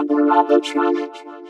member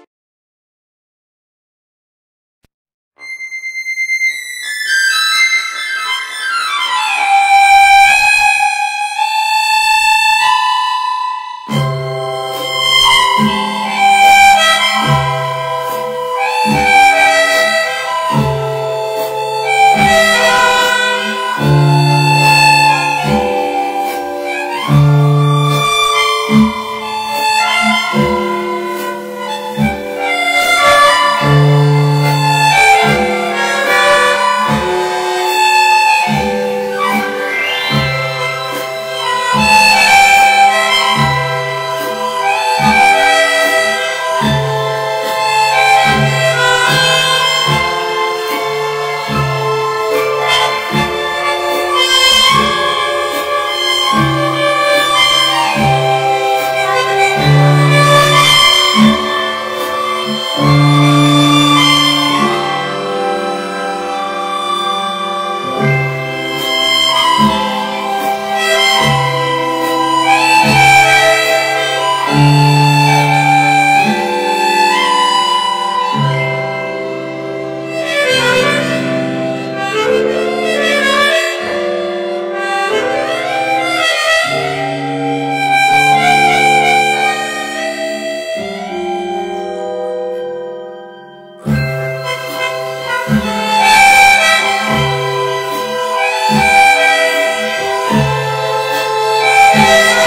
of the Thank